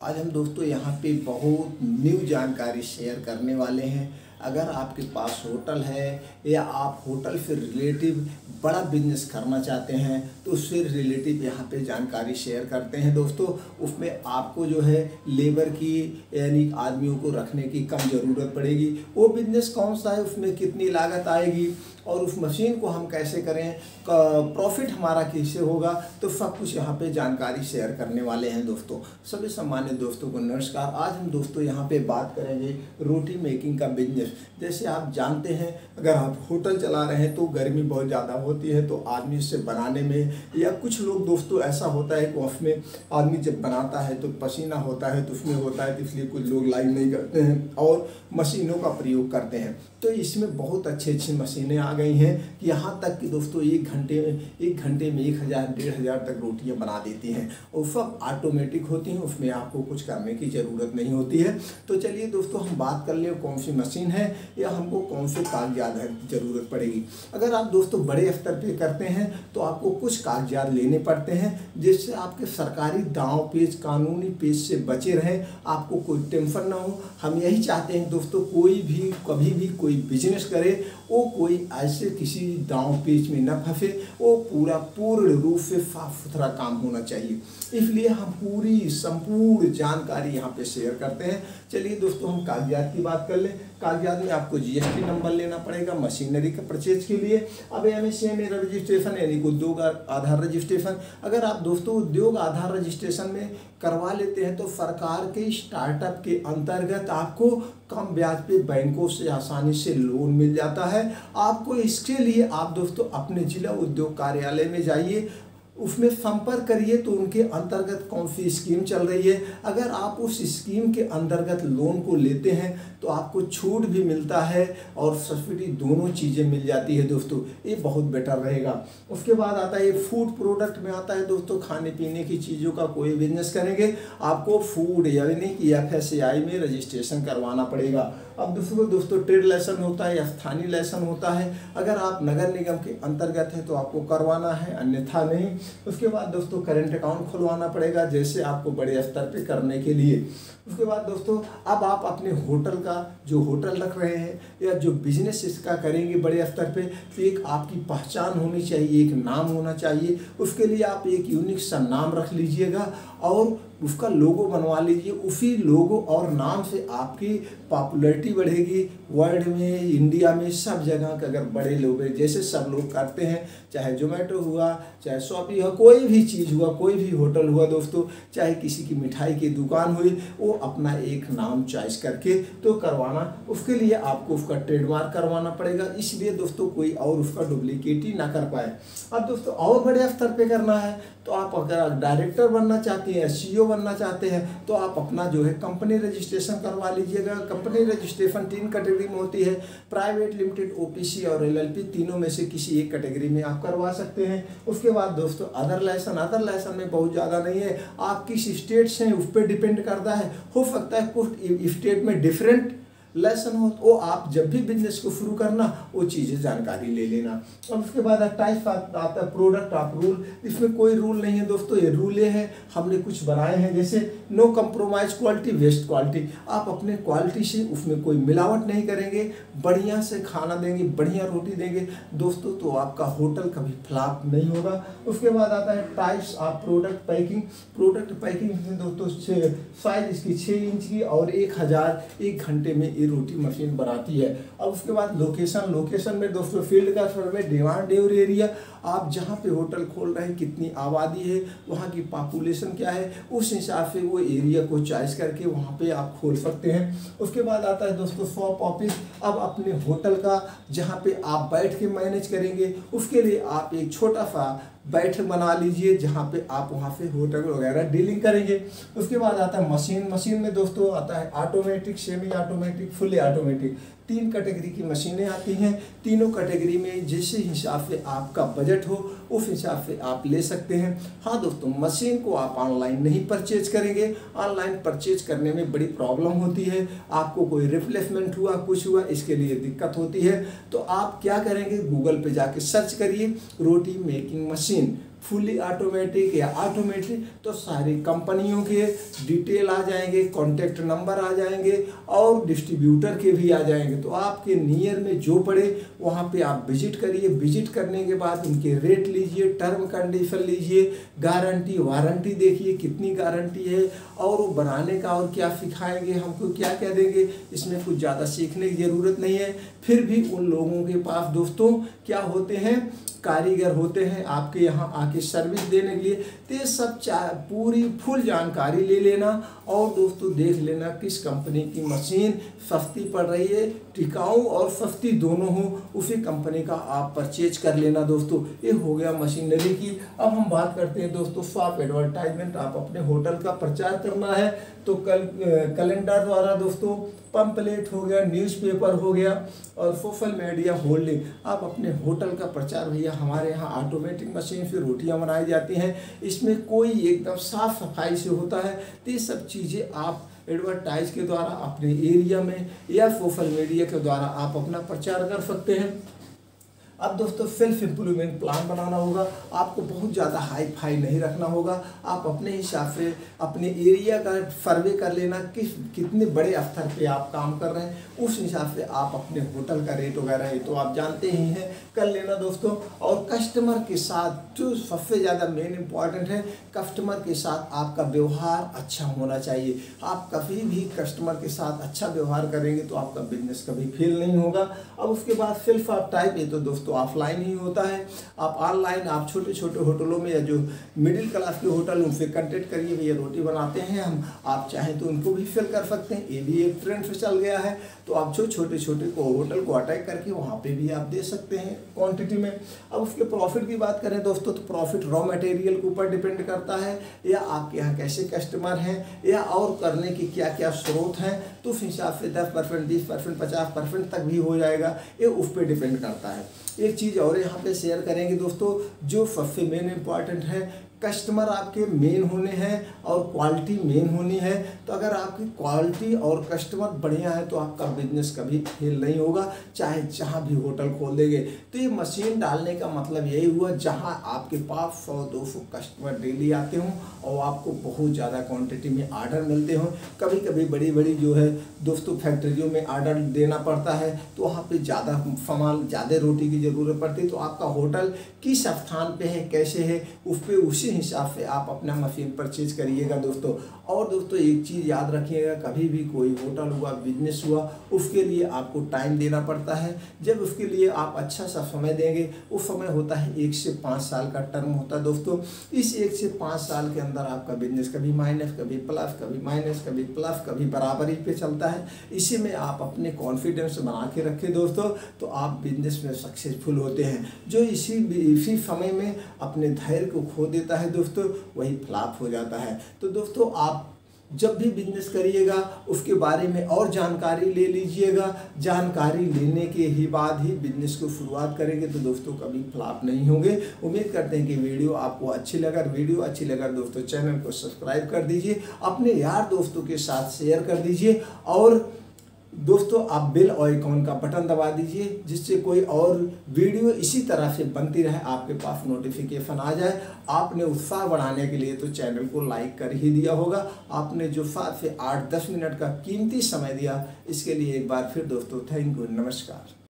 आज हम दोस्तों यहाँ पे बहुत न्यू जानकारी शेयर करने वाले हैं। अगर आपके पास होटल है या आप होटल से रिलेटिव बड़ा बिज़नेस करना चाहते हैं तो उससे रिलेटिव यहाँ पे जानकारी शेयर करते हैं। दोस्तों, उसमें आपको जो है लेबर की, यानी आदमियों को रखने की कम ज़रूरत पड़ेगी। वो बिज़नेस कौन सा है, उसमें कितनी लागत आएगी और उस मशीन को हम कैसे करें प्रॉफिट हमारा कैसे होगा तो सब कुछ यहाँ पे जानकारी शेयर करने वाले हैं दोस्तों। सभी सम्मानित दोस्तों को नमस्कार। आज हम दोस्तों यहाँ पे बात करेंगे रोटी मेकिंग का बिज़नेस जैसे आप जानते हैं, अगर आप होटल चला रहे हैं तो गर्मी बहुत ज़्यादा होती है तो आदमी इसे बनाने में या कुछ लोग दोस्तों ऐसा होता है कि उसमें आदमी जब बनाता है तो पसीना होता है तो उसमें होता है तो इसलिए कुछ लोग लाइन नहीं करते हैं और मशीनों का प्रयोग करते हैं। तो इसमें बहुत अच्छी अच्छी मशीनें आ गई हैं कि यहाँ तक कि दोस्तों एक घंटे में एक घंटे में एक हज़ार, डेढ़ हज़ार तक रोटियाँ बना देती हैं। और सब ऑटोमेटिक होती हैं, उसमें आपको कुछ करने की ज़रूरत नहीं होती है। तो चलिए दोस्तों, हम बात कर लें कौन सी मशीन है, या हमको कौन से कागजात की ज़रूरत पड़ेगी। अगर आप दोस्तों बड़े स्तर पर करते हैं तो आपको कुछ कागजात लेने पड़ते हैं, जिससे आपके सरकारी दाव पेज कानूनी पेज से बचे रहें, आपको कोई टेंशन ना हो। हम यही चाहते हैं दोस्तों कोई भी, कभी भी कोई बिज़नेस करे वो कोई ऐसे किसी दांव पेच में न फंसे, वो पूरा पूर्ण रूप से साफ़ सुथरा काम होना चाहिए। इसलिए हम पूरी संपूर्ण जानकारी यहाँ पे शेयर करते हैं। चलिए दोस्तों, हम कागजात की बात कर लें। कागजात में आपको जीएसटी नंबर लेना पड़ेगा मशीनरी के परचेज के लिए। अब एम एस रजिस्ट्रेशन यानी कि उद्योग आधार रजिस्ट्रेशन अगर आप दोस्तों उद्योग आधार रजिस्ट्रेशन में करवा लेते हैं तो सरकार के स्टार्टअप के अंतर्गत आपको कम ब्याज पे बैंकों से आसानी से लोन मिल जाता है। आपको इसके लिए आप दोस्तों अपने जिला उद्योग कार्यालय में जाइए। उसमें संपर्क करिए तो उनके अंतर्गत कौन सी स्कीम चल रही है। अगर आप उस स्कीम के अंतर्गत लोन को लेते हैं तो आपको छूट भी मिलता है और सब्सिडी दोनों चीज़ें मिल जाती है दोस्तों। ये बहुत बेटर रहेगा। उसके बाद आता है फ़ूड प्रोडक्ट में आता है दोस्तों। खाने पीने की चीज़ों का कोई बिज़नेस करेंगे। आपको फ़ूड यानी कि एफएसएआई में रजिस्ट्रेशन करवाना पड़ेगा। अब दूसरों दोस्तों ट्रेड लाइसेंस होता है या स्थानीय लाइसेंस होता है। अगर आप नगर निगम के अंतर्गत है तो आपको करवाना है, अन्यथा नहीं। उसके बाद दोस्तों करेंट अकाउंट खुलवाना पड़ेगा, जैसे आपको बड़े स्तर पे करने के लिए। उसके बाद दोस्तों, अब आप अपने होटल का जो होटल रख रहे हैं या जो बिज़नेस इसका करेंगे बड़े स्तर पे तो एक आपकी पहचान होनी चाहिए, एक नाम होना चाहिए। उसके लिए आप एक यूनिक सा नाम रख लीजिएगा और उसका लोगो बनवा लीजिए, उसी लोगो और नाम से आपकी पॉपुलरिटी बढ़ेगी। वर्ल्ड में इंडिया में, सब जगह का अगर बड़े लोग जैसे सब लोग करते हैं, चाहे जोमेटो हुआ, चाहे शॉपी हुआ, कोई भी चीज़ हुआ, कोई भी होटल हुआ दोस्तों, चाहे किसी की मिठाई की दुकान हुई, वो अपना एक नाम चॉइस करके तो करवाना, उसके लिए आपको उसका ट्रेडमार्क करवाना पड़ेगा। इसलिए दोस्तों, कोई और उसका डुप्लीकेट ही ना कर पाए। अब दोस्तों, और बड़े स्तर पर करना है तो आप अगर डायरेक्टर बनना चाहते हैं सी बनना चाहते हैं तो आप अपना जो है कंपनी रजिस्ट्रेशन करवा लीजिएगा। कंपनी रजिस्ट्रेशन तीन कैटेगरी में होती है प्राइवेट लिमिटेड ओपीसी और एलएलपी तीनों में से किसी एक कैटेगरी में आप करवा सकते हैं। उसके बाद दोस्तों अदर लाइसन अदर लाइसन में बहुत ज़्यादा नहीं है। आप किस स्टेट से उस पर डिपेंड करता है। हो सकता है कुछ स्टेट में डिफरेंट लेसन हो वो आप जब भी बिज़नेस को शुरू करना, वो चीज़ें जानकारी ले लेना। अब उसके बाद टाइप आता है प्रोडक्ट आप रूल इसमें कोई रूल नहीं है दोस्तों, ये रूल ये है, हमने कुछ बनाए हैं, जैसे no compromise quality waste quality आप अपने क्वालिटी से उसमें कोई मिलावट नहीं करेंगे, बढ़िया से खाना देंगे, बढ़िया रोटी देंगे। दोस्तों तो आपका होटल कभी फ्लाप नहीं होगा। उसके बाद आता है types of product packing product packing दोस्तों साइज़ इसकी छः इंच की और एक हज़ार एक घंटे में ये रोटी मशीन बनाती है। अब उसके बाद लोकेशन लोकेशन में दोस्तों फ़ील्ड का सर्वे डिमांड एरिया आप जहाँ पे होटल खोल रहे हैं, कितनी आबादी है, वहाँ की पॉपुलेशन क्या है, उस हिसाब से वो एरिया को चॉइस करके वहाँ पे आप खोल सकते हैं। उसके बाद आता है दोस्तों शॉप ऑफ़िस अब अपने होटल का जहाँ पे आप बैठ के मैनेज करेंगे, उसके लिए आप एक छोटा सा बैठ बना लीजिए, जहाँ पे आप वहाँ पे होटल वगैरह डीलिंग करेंगे। उसके बाद आता है मशीन मशीन में दोस्तों आता है automatic semi automatic fully automatic तीन कैटेगरी की मशीनें आती हैं। तीनों कैटेगरी में जिस हिसाब से आपका बजट हो, उस हिसाब से आप ले सकते हैं। हाँ दोस्तों, मशीन को आप ऑनलाइन नहीं परचेज करेंगे। ऑनलाइन परचेज करने में बड़ी प्रॉब्लम होती है। आपको कोई रिप्लेसमेंट हुआ, कुछ हुआ, इसके लिए दिक्कत होती है। तो आप क्या करेंगे? गूगल पे जाके सर्च करिए, रोटी मेकिंग मशीन। फुली ऑटोमेटिक या ऑटोमेटिक तो सारी कंपनियों के डिटेल आ जाएँगे कॉन्टेक्ट नंबर आ जाएँगे और डिस्ट्रीब्यूटर के भी आ जाएँगे। तो आपके नियर में जो पड़े, वहाँ पे आप विज़िट करिए। विज़िट करने के बाद उनके रेट लीजिए टर्म कंडीशन लीजिए गारंटी वारंटी देखिए कितनी गारंटी है और वो बनाने का और क्या सिखाएँगे, हमको क्या क्या देंगे, इसमें कुछ ज़्यादा सीखने की ज़रूरत नहीं है। फिर भी उन लोगों के पास दोस्तों, क्या होते हैं कारीगर होते हैं, आपके यहाँ आके सर्विस देने के लिए तो ये सब पूरी फुल जानकारी ले लेना और दोस्तों देख लेना किस कंपनी की मशीन सस्ती पड़ रही है, टिकाऊ और सस्ती दोनों हो, उसी कंपनी का आप परचेज कर लेना दोस्तों। ये हो गया मशीनरी की। अब हम बात करते हैं दोस्तों सॉफ्ट एडवर्टाइजमेंट आप अपने होटल का प्रचार करना है। तो कल कैलेंडर द्वारा दोस्तों पंपलेट हो गया न्यूज़पेपर हो गया और सोशल मीडिया होल्डिंग आप अपने होटल का प्रचार भैया, हमारे यहाँ ऑटोमेटिक मशीन से रोटियाँ बनाई जाती हैं। इसमें कोई एकदम साफ़ सफ़ाई से होता है। तो ये सब चीज़ें आप एडवर्टाइज के द्वारा, अपने एरिया में या सोशल मीडिया के द्वारा आप अपना प्रचार कर सकते हैं। अब दोस्तों सेल्फ इम्प्रूवमेंट प्लान बनाना होगा। आपको बहुत ज़्यादा हाई फाई नहीं रखना होगा। आप अपने हिसाब से अपने एरिया का सर्वे कर लेना, किस, कितने बड़े स्तर पे आप काम कर रहे हैं। उस हिसाब से आप अपने होटल का रेट वगैरह है तो आप जानते ही हैं, कर लेना दोस्तों। और कस्टमर के साथ जो सबसे ज़्यादा मेन इंपॉर्टेंट है कस्टमर के साथ आपका व्यवहार अच्छा होना चाहिए। आप कभी भी कस्टमर के साथ अच्छा व्यवहार करेंगे तो आपका बिज़नेस कभी फेल नहीं होगा। अब उसके बाद सेल्फ आप टाइप ये तो दोस्तों ऑफलाइन ही होता है। आप ऑनलाइन आप छोटे छोटे होटलों में या जो मिडिल क्लास के होटल उनसे कंटेक्ट करिए, भैया, रोटी बनाते हैं हम। आप चाहें तो उनको भी फिल कर सकते हैं। ये भी एक ट्रेंड चल गया है। तो आप जो छोटे छोटे को होटल को अटैक करके वहाँ पर भी आप दे सकते हैं क्वान्टिटी में। अब उसके प्रॉफिट की बात करें दोस्तों तो प्रॉफिट रॉ मटेरियल के ऊपर डिपेंड करता है। या आपके यहाँ कैसे कस्टमर हैं, या और करने के क्या क्या स्रोत हैं तो उस हिसाब से दस परसेंट, बीस परसेंट, पचास परसेंट तक भी हो जाएगा। ये उस पर डिपेंड करता है। एक चीज़ और यहाँ पे शेयर करेंगे दोस्तों जो सबसे मेन इंपॉर्टेंट है कस्टमर आपके मेन होने हैं और क्वालिटी मेन होनी है तो अगर आपकी क्वालिटी और कस्टमर बढ़िया है तो आपका बिज़नेस कभी फेल नहीं होगा, चाहे जहाँ भी होटल खोल देंगे। तो ये मशीन डालने का मतलब यही हुआ, जहाँ आपके पास सौ, दो सौ कस्टमर डेली आते हों, और आपको बहुत ज़्यादा क्वांटिटी में आर्डर मिलते हों। कभी कभी बड़ी बड़ी जो है दोस्तों फैक्ट्रियों में आर्डर देना पड़ता है तो वहाँ पर ज़्यादा सामान, ज़्यादा रोटी की ज़रूरत पड़ती है तो आपका होटल किस स्थान पर है, कैसे है, उस पर उसी उसी हिसाब से आप अपना मशीन परचेज करिएगा दोस्तों। और दोस्तों, एक चीज़ याद रखिएगा, कभी भी कोई होटल हुआ बिज़नेस हुआ, उसके लिए आपको टाइम देना पड़ता है। जब उसके लिए आप अच्छा सा समय देंगे, उस समय होता है एक से पाँच साल का टर्म होता है दोस्तों। इस एक से पाँच साल के अंदर आपका बिज़नेस कभी माइनस कभी प्लस कभी माइनस कभी प्लस कभी बराबरी पे चलता है। इसी में आप अपने कॉन्फिडेंस बना के रखें दोस्तों तो आप बिज़नेस में सक्सेसफुल होते हैं। जो इसी इसी समय में अपने धैर्य को खो देता है दोस्तों, वही फ्लॉप हो जाता है। तो दोस्तों, आप जब भी बिज़नेस करिएगा, उसके बारे में और जानकारी ले लीजिएगा। जानकारी लेने के ही बाद ही बिज़नेस को शुरुआत करेंगे तो दोस्तों, कभी फ्लॉप नहीं होंगे। उम्मीद करते हैं कि वीडियो आपको अच्छी लगा। वीडियो अच्छी लगा, दोस्तों, चैनल को सब्सक्राइब कर दीजिए। अपने यार दोस्तों के साथ शेयर कर दीजिए। और दोस्तों, आप बिल आइकॉन का बटन दबा दीजिए, जिससे कोई और वीडियो इसी तरह से बनती रहे, आपके पास नोटिफिकेशन आ जाए। आपने उत्साह बढ़ाने के लिए तो चैनल को लाइक कर ही दिया होगा। आपने जो सात से आठ, दस मिनट का कीमती समय दिया, इसके लिए एक बार फिर दोस्तों थैंक यू नमस्कार।